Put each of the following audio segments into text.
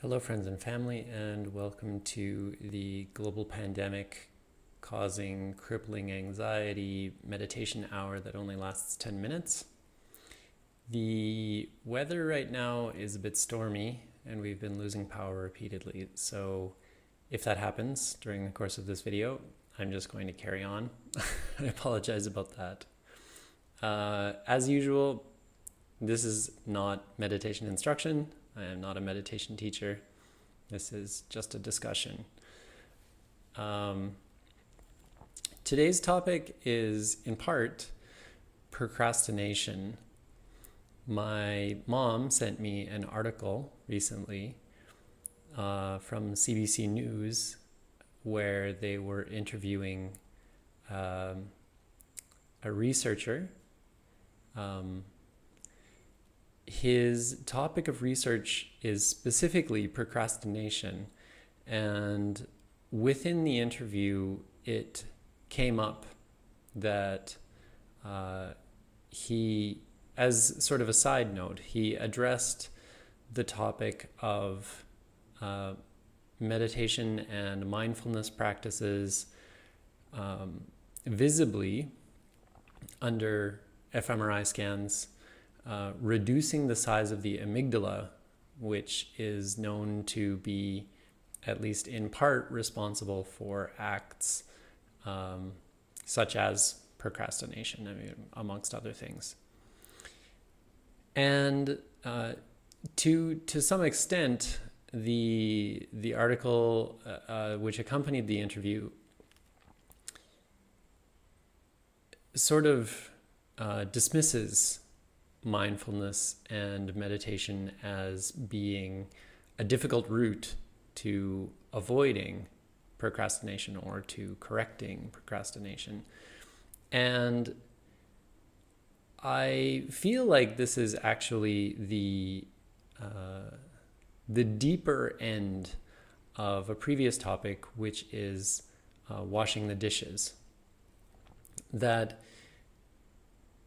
Hello, friends and family, and welcome to the global pandemic causing crippling anxiety meditation hour that only lasts 10 minutes. The weather right now is a bit stormy, and we've been losing power repeatedly. So, if that happens during the course of this video, I'm just going to carry on. I apologize about that. Uh, as usual, this is not meditation instruction. I am not a meditation teacher. This is just a discussion. Um, today's topic is, in part, procrastination. My mom sent me an article recently uh, from CBC News where they were interviewing um, a researcher. Um, his topic of research is specifically procrastination. And within the interview, it came up that uh, he, as sort of a side note, he addressed the topic of uh, meditation and mindfulness practices um, visibly under fMRI scans uh, reducing the size of the amygdala, which is known to be, at least in part, responsible for acts um, such as procrastination, I mean, amongst other things. And uh, to to some extent, the the article uh, uh which accompanied the interview sort of uh, dismisses mindfulness and meditation as being a difficult route to avoiding procrastination or to correcting procrastination. And I feel like this is actually the uh, the deeper end of a previous topic, which is uh, washing the dishes. That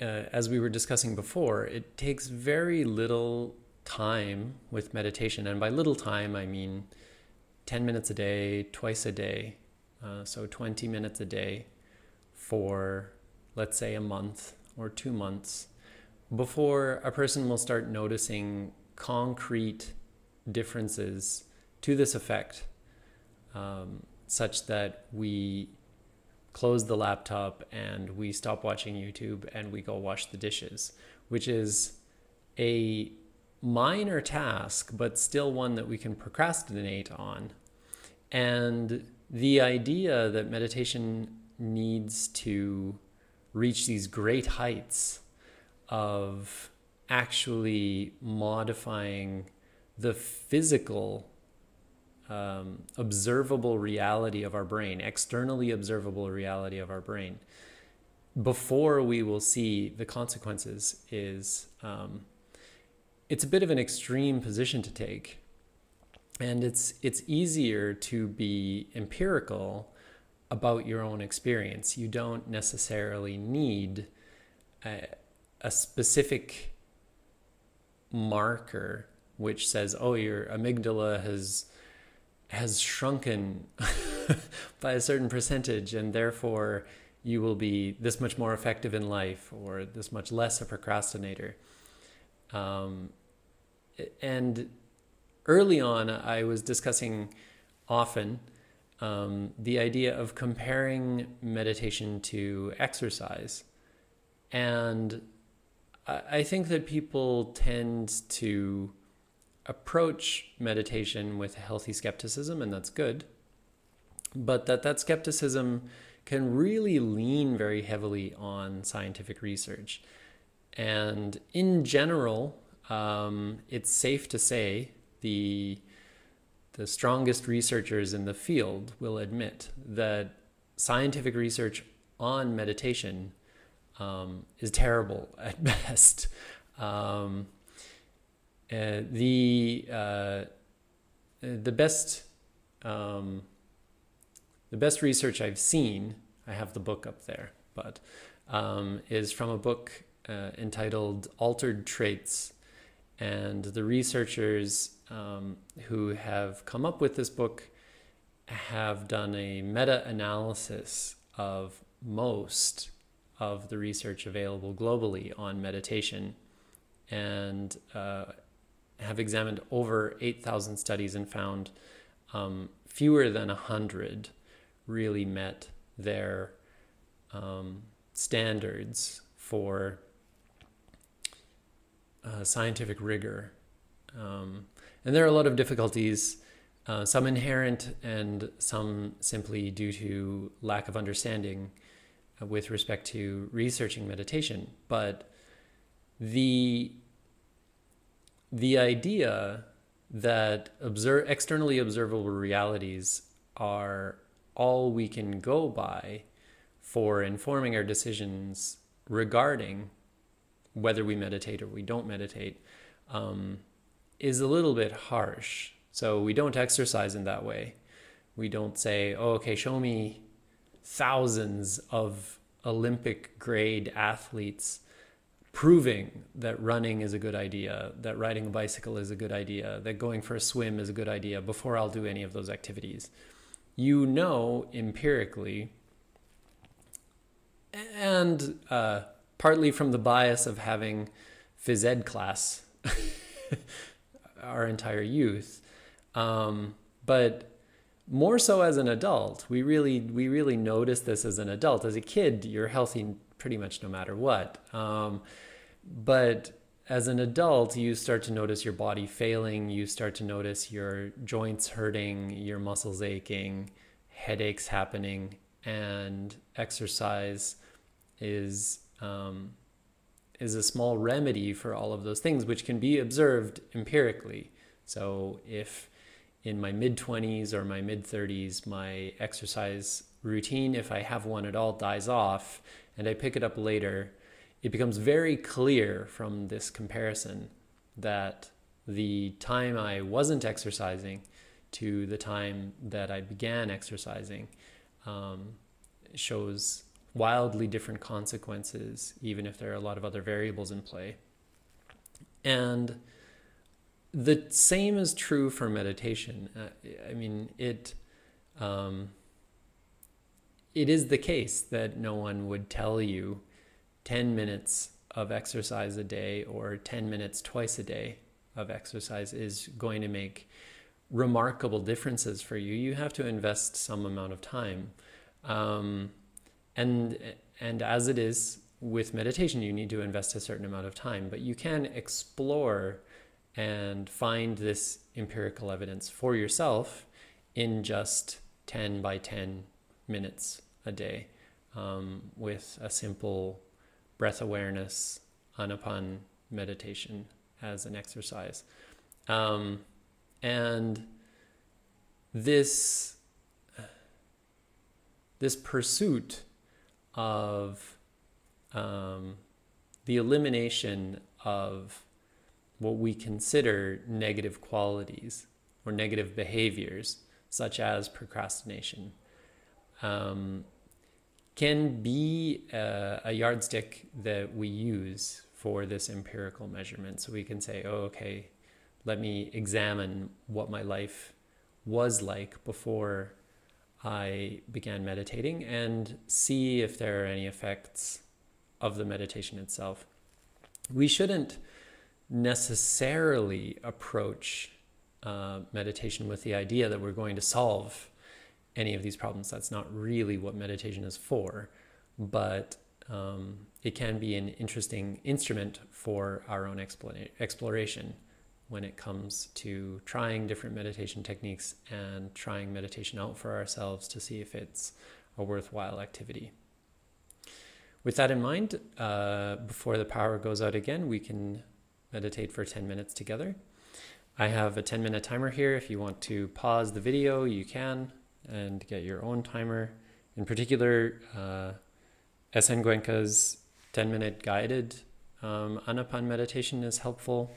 uh, as we were discussing before, it takes very little time with meditation. And by little time, I mean 10 minutes a day, twice a day. Uh, so 20 minutes a day for, let's say, a month or two months before a person will start noticing concrete differences to this effect, um, such that we close the laptop and we stop watching YouTube and we go wash the dishes, which is a minor task, but still one that we can procrastinate on. And the idea that meditation needs to reach these great heights of actually modifying the physical um, observable reality of our brain, externally observable reality of our brain, before we will see the consequences is um, it's a bit of an extreme position to take. And it's it's easier to be empirical about your own experience. You don't necessarily need a, a specific marker which says, "Oh, your amygdala has has shrunken by a certain percentage, and therefore you will be this much more effective in life or this much less a procrastinator. Um, and early on, I was discussing often um, the idea of comparing meditation to exercise. And I think that people tend to approach meditation with healthy skepticism, and that's good. But that that skepticism can really lean very heavily on scientific research. And in general, um, it's safe to say the the strongest researchers in the field will admit that scientific research on meditation um, is terrible at best. Um, uh, the uh, the best um, the best research I've seen, I have the book up there, but um, is from a book uh, entitled "Altered Traits," And the researchers um, who have come up with this book have done a meta analysis of most of the research available globally on meditation. And uh, have examined over 8,000 studies and found um, fewer than 100 really met their um, standards for uh, scientific rigor. Um, and there are a lot of difficulties, uh, some inherent and some simply due to lack of understanding uh, with respect to researching meditation. But the the idea that observe, externally observable realities are all we can go by for informing our decisions regarding whether we meditate or we don't meditate um, is a little bit harsh. So we don't exercise in that way. We don't say, oh, okay, show me thousands of Olympic grade athletes proving that running is a good idea, that riding a bicycle is a good idea, that going for a swim is a good idea before I'll do any of those activities. You know empirically, and uh, partly from the bias of having phys ed class our entire youth, um, but more so as an adult. We really we really notice this as an adult. As a kid, you're healthy pretty much no matter what. Um, but as an adult, you start to notice your body failing. You start to notice your joints hurting, your muscles aching, headaches happening, and exercise is um, is a small remedy for all of those things, which can be observed empirically. So if in my mid 20s or my mid 30s, my exercise routine, if I have one at all, dies off, and I pick it up later it becomes very clear from this comparison that the time I wasn't exercising to the time that I began exercising um, shows wildly different consequences, even if there are a lot of other variables in play. And the same is true for meditation. Uh, I mean, it. Um, it is the case that no one would tell you 10 minutes of exercise a day or 10 minutes twice a day of exercise is going to make remarkable differences for you. You have to invest some amount of time. Um, and and as it is with meditation, you need to invest a certain amount of time, but you can explore and find this empirical evidence for yourself in just 10 by 10 minutes a day um, with a simple breath awareness, Anapana meditation as an exercise. Um, and this, this pursuit of um, the elimination of what we consider negative qualities or negative behaviors, such as procrastination, um, can be a, a yardstick that we use for this empirical measurement. So we can say, oh, okay, let me examine what my life was like before I began meditating and see if there are any effects of the meditation itself. We shouldn't necessarily approach uh, meditation with the idea that we're going to solve any of these problems. That's not really what meditation is for, but um, it can be an interesting instrument for our own exploration when it comes to trying different meditation techniques and trying meditation out for ourselves to see if it's a worthwhile activity. With that in mind, uh, before the power goes out again, we can meditate for 10 minutes together. I have a 10 minute timer here. If you want to pause the video, you can and get your own timer. In particular, uh, SN Goenka's 10 minute guided um, Anapana meditation is helpful.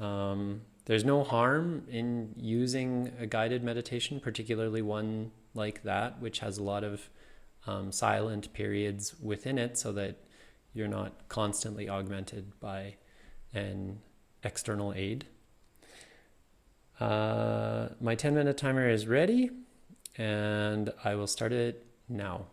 Um, there's no harm in using a guided meditation, particularly one like that, which has a lot of um, silent periods within it so that you're not constantly augmented by an external aid. Uh, my 10 minute timer is ready and I will start it now.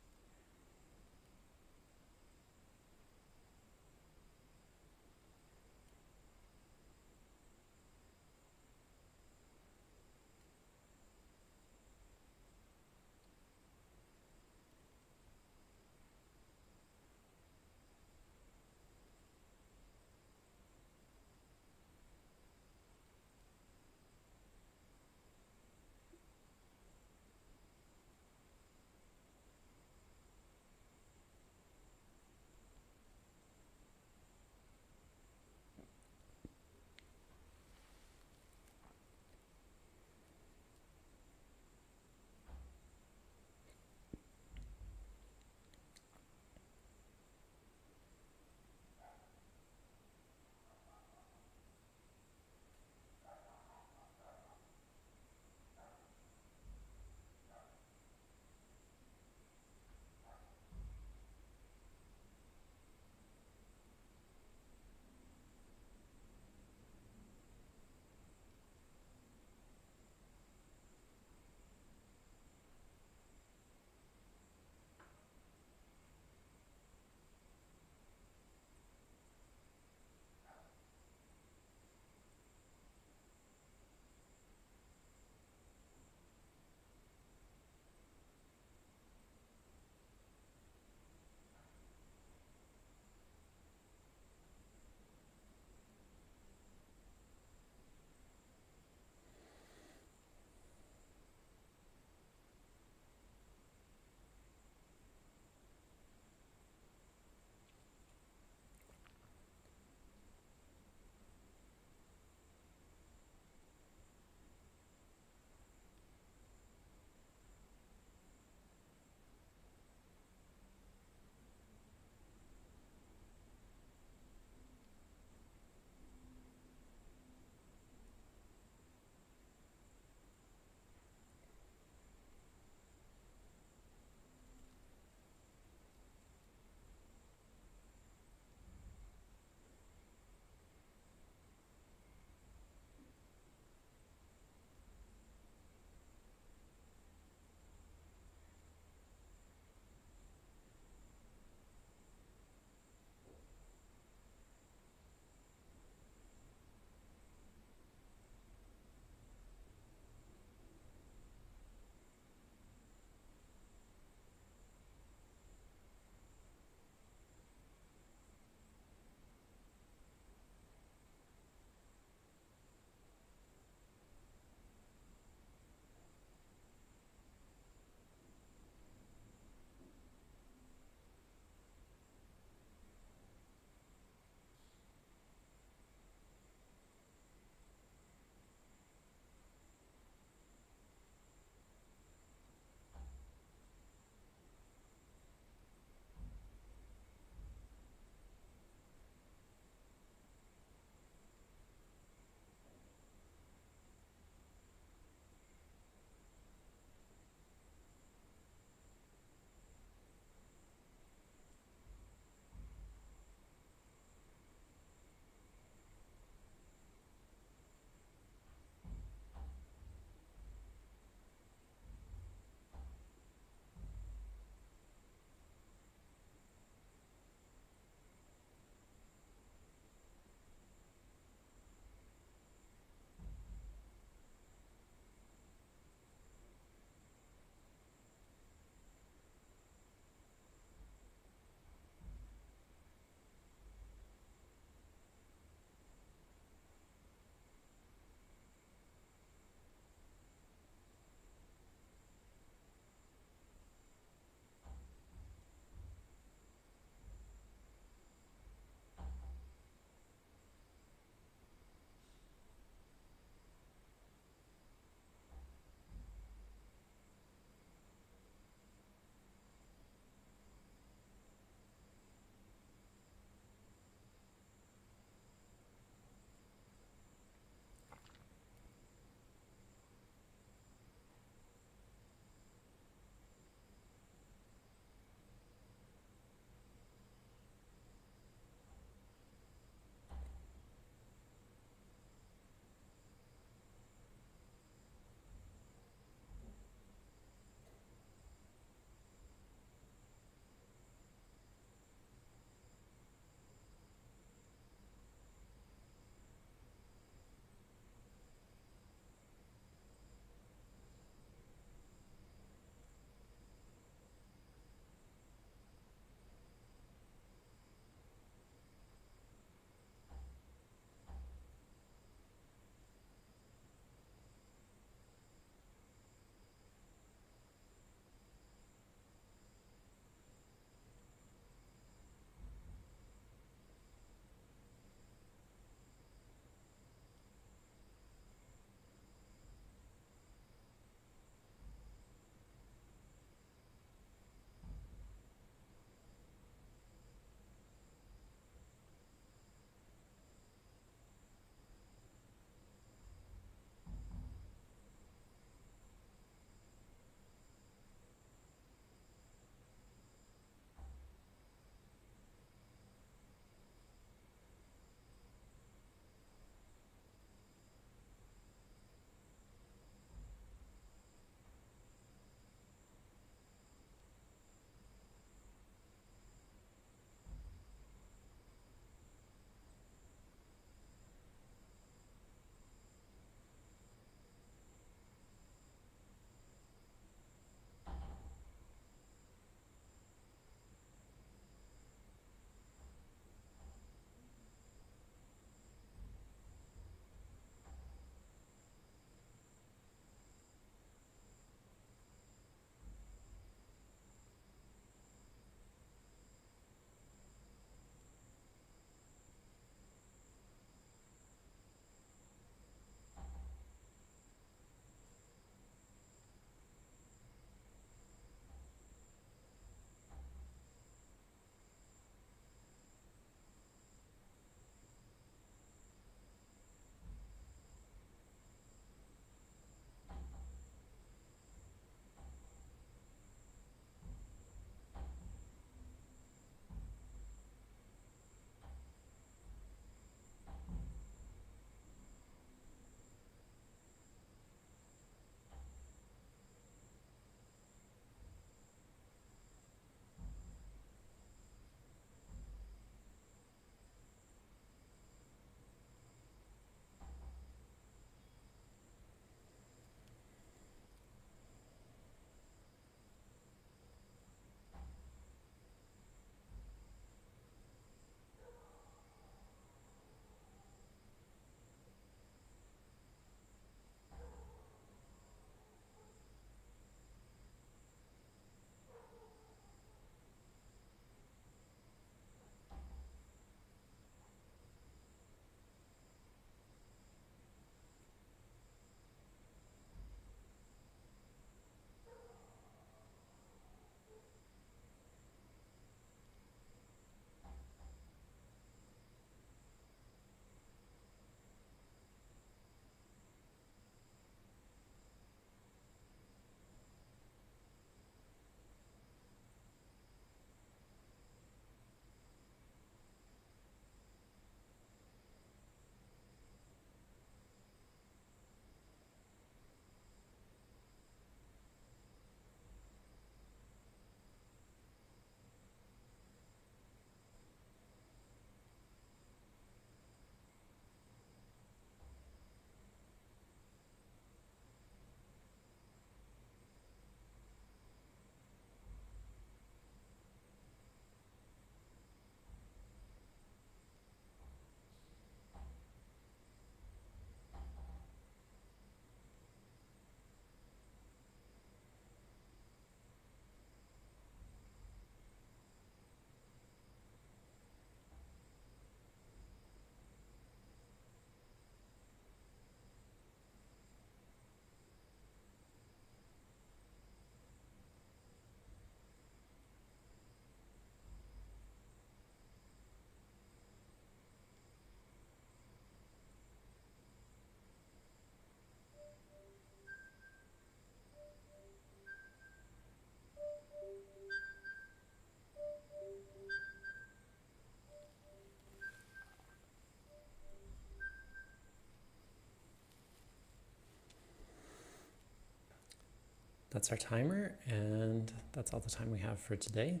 That's our timer, and that's all the time we have for today.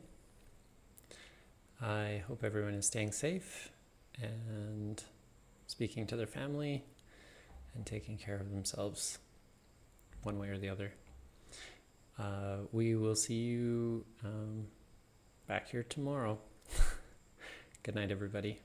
I hope everyone is staying safe and speaking to their family and taking care of themselves one way or the other. Uh, we will see you um, back here tomorrow. Good night, everybody.